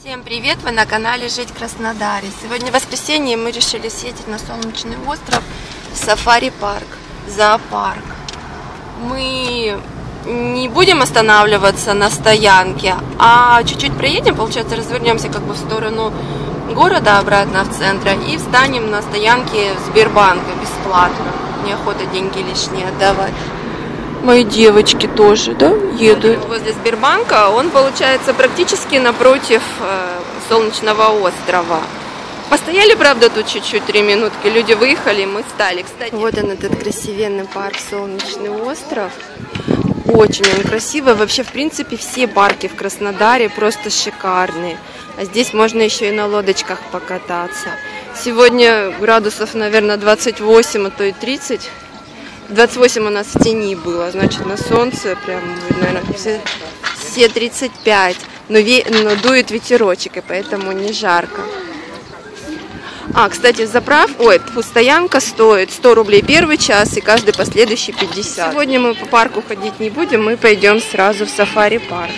Всем привет! Вы на канале Жить Краснодаре. Сегодня воскресенье, мы решили съездить на Солнечный остров сафари-парк, зоопарк. Мы не будем останавливаться на стоянке, а чуть-чуть проедем, получается, развернемся как бы в сторону города, обратно в центр, и встанем на стоянке Сбербанка бесплатно. Неохота деньги лишние отдавать. Мои девочки тоже, да, едут? Возле Сбербанка он получается практически напротив э, Солнечного острова. Постояли, правда, тут чуть-чуть, три минутки. Люди выехали, мы стали. Кстати, вот он, этот красивенный парк Солнечный остров. Очень он красивый. Вообще, в принципе, все парки в Краснодаре просто шикарные. А здесь можно еще и на лодочках покататься. Сегодня градусов, наверное, 28, а то и 30. 28 у нас в тени было, значит, на солнце прям, наверное, все, все 35. Но, ве, но дует ветерочек, и поэтому не жарко. А, кстати, заправ... Ой, стоянка стоит 100 рублей первый час и каждый последующий 50. Сегодня мы по парку ходить не будем, мы пойдем сразу в сафари-парк.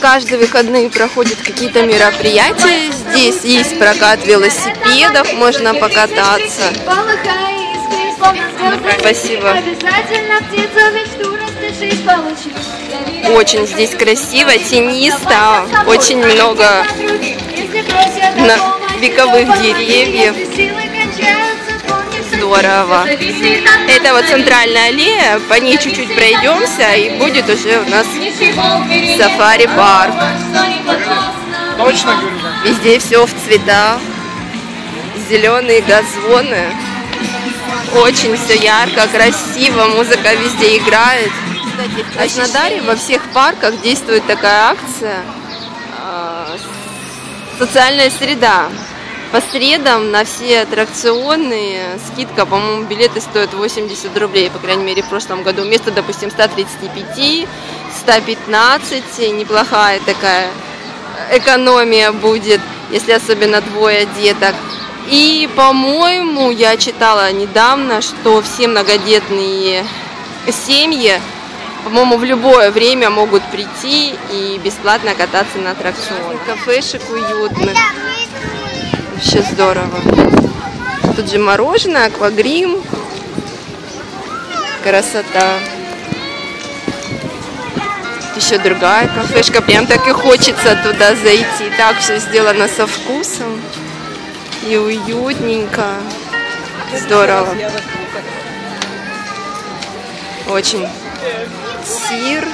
Каждые выходные проходят какие-то мероприятия. Здесь есть прокат велосипедов, можно покататься. Спасибо. Очень здесь красиво, тенисто, очень много вековых деревьев здорово. Это вот центральная аллея, по ней чуть-чуть пройдемся, и будет уже у нас сафари-парк. Везде все в цветах, зеленые газоны. Очень все ярко, красиво, музыка везде играет. Кстати, в Краснодаре во всех парках действует такая акция а, «Социальная среда». По средам на все аттракционы скидка, по-моему, билеты стоят 80 рублей, по крайней мере, в прошлом году. Вместо, допустим, 135, 115, неплохая такая экономия будет, если особенно двое деток. И, по-моему, я читала недавно, что все многодетные семьи, по-моему, в любое время могут прийти и бесплатно кататься на аттракционах. Кафешек уютных. Вообще здорово. Тут же мороженое, аквагрим. Красота. Еще другая кафешка. Прям так и хочется туда зайти. Так все сделано со вкусом. И уютненько. Здорово. Очень. Сир.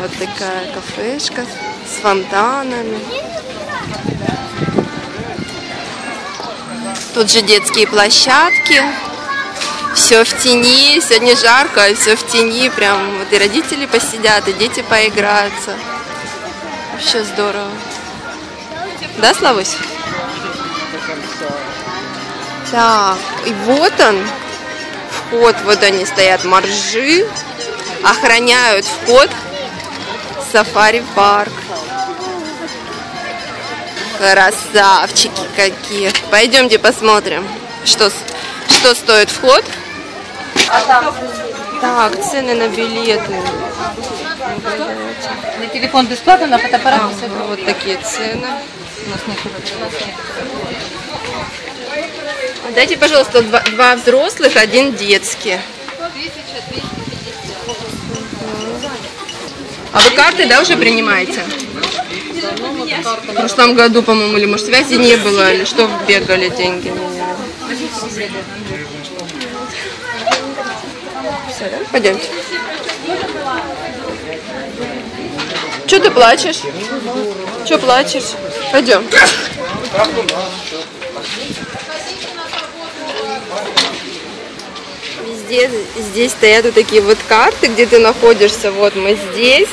Вот такая кафешка с фонтанами. Тут же детские площадки. Все в тени. Сегодня жарко, все в тени. Прям вот и родители посидят, и дети поиграются. Вообще здорово. Да, Славусь? Так, и вот он, вход, вот они стоят, моржи, охраняют вход в сафари-парк. Красавчики какие. Пойдемте посмотрим, что, что стоит вход. Так, цены на билеты. На телефон бесплатно, на фотоаппарат а, Вот такие цены. Дайте, пожалуйста, два, два взрослых, один детский. А вы карты, да, уже принимаете? В прошлом году, по-моему, или может связи не было, или что бегали деньги Все, да? Пойдемте. Что ты плачешь? Что плачешь? Пойдем. Везде здесь стоят вот такие вот карты, где ты находишься. Вот мы здесь.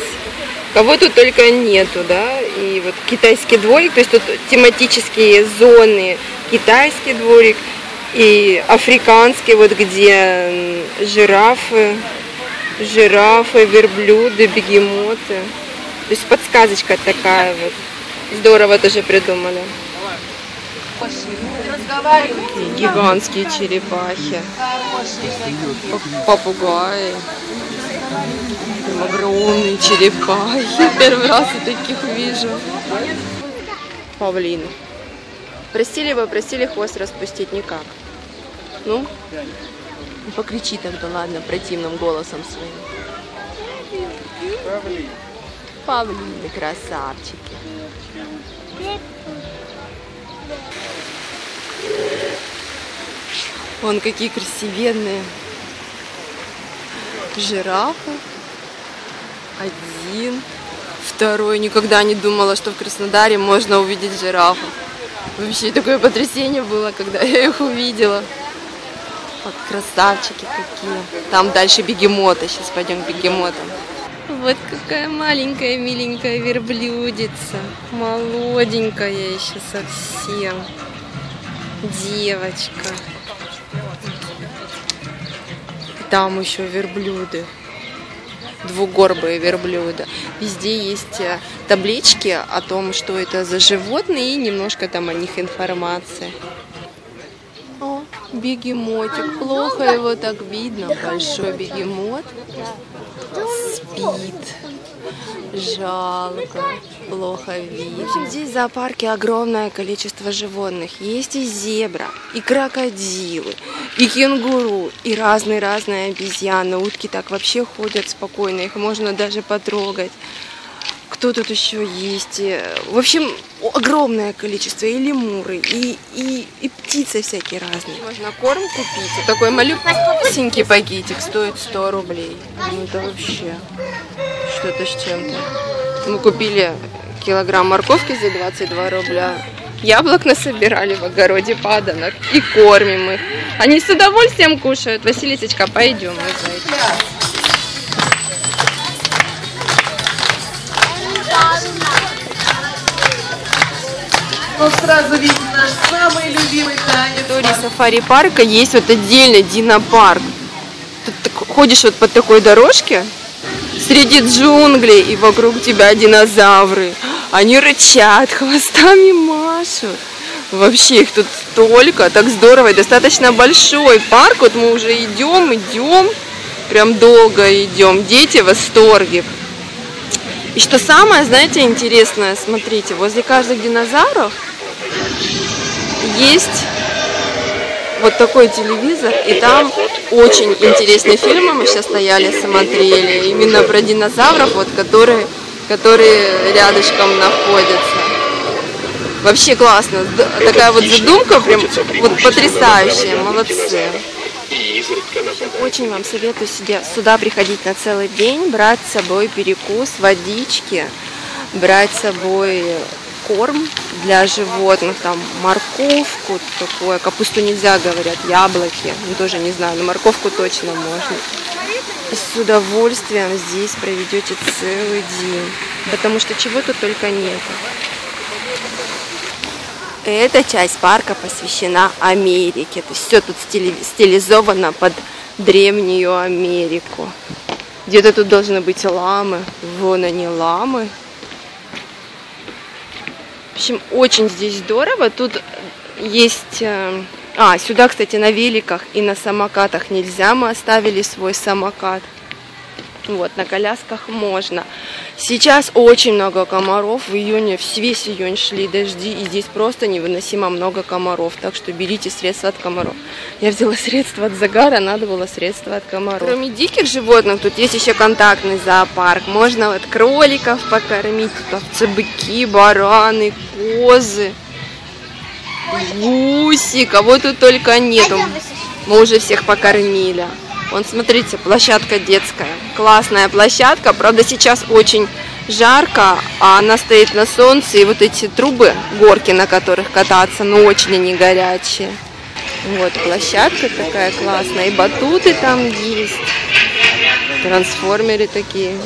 Кого тут только нету, да, и вот китайский дворик, то есть тут тематические зоны, китайский дворик и африканский, вот где жирафы, жирафы, верблюды, бегемоты. То есть подсказочка такая вот. Здорово тоже придумали. Гигантские черепахи, попугаи. Там огромные черепахи. Первый раз я таких вижу. Павлин. Просили бы, просили хвост распустить никак. Ну, покричи тогда, ладно, противным голосом своим. Павлины, красавчики. Вон какие красивенные. Жирафы. Один. Второй. Никогда не думала, что в Краснодаре можно увидеть жирафов. Вообще такое потрясение было, когда я их увидела. Вот красавчики какие. Там дальше бегемоты. Сейчас пойдем к бегемотам. Вот какая маленькая, миленькая верблюдица. Молоденькая еще совсем. Девочка. Там еще верблюды. Двугорбые верблюда. Везде есть э, таблички о том, что это за животные, и немножко там о них информация. Бегемотик. Плохо его так видно. Большой бегемот спит. Жалко, плохо видно. В общем, здесь в зоопарке огромное количество животных. Есть и зебра, и крокодилы, и кенгуру, и разные-разные обезьяны. Утки так вообще ходят спокойно, их можно даже потрогать. Кто тут еще есть? В общем, огромное количество. И лемуры, и, и, и птицы всякие разные. Можно корм купить. Вот такой малюсенький пакетик стоит 100 рублей. Ну это вообще что-то с чем-то. Мы купили килограмм морковки за 22 рубля. Яблок насобирали в огороде паданок и кормим их. Они с удовольствием кушают. Василисочка, пойдем. Но сразу видно наш самый любимый танец. территории сафари-парка есть вот отдельно динопарк. Тут ходишь вот по такой дорожке, среди джунглей, и вокруг тебя динозавры. Они рычат, хвостами машут. Вообще их тут столько, так здорово, и достаточно большой парк. Вот мы уже идем, идем, прям долго идем. Дети в восторге. И что самое, знаете, интересное, смотрите, возле каждых динозавров есть вот такой телевизор, и там очень интересные фильмы. Мы сейчас стояли, смотрели, именно про динозавров, вот, которые, которые рядышком находятся. Вообще классно, такая вот задумка прям вот потрясающая, молодцы. Очень вам советую сюда приходить на целый день, брать с собой перекус, водички, брать с собой корм для животных, там морковку такое, капусту нельзя, говорят, яблоки, ну, тоже не знаю, но морковку точно можно. С удовольствием здесь проведете целый день, потому что чего тут только нет. Эта часть парка посвящена Америке, то есть все тут стилизовано под древнюю Америку. Где-то тут должны быть ламы, вон они ламы, в общем, очень здесь здорово. Тут есть... Э, а, сюда, кстати, на великах и на самокатах нельзя. Мы оставили свой самокат. Вот, на колясках можно. Сейчас очень много комаров. В июне, весь июнь шли дожди, и здесь просто невыносимо много комаров. Так что берите средства от комаров. Я взяла средства от загара, надо было средства от комаров. Кроме диких животных, тут есть еще контактный зоопарк. Можно вот кроликов покормить, тут овцы, быки, бараны, козы, гуси, кого тут только нету. Мы уже всех покормили. Вон, смотрите, площадка детская. Классная площадка. Правда, сейчас очень жарко, а она стоит на солнце. И вот эти трубы, горки, на которых кататься, ну, очень они горячие. Вот, площадка такая классная. И батуты там есть. Трансформеры такие.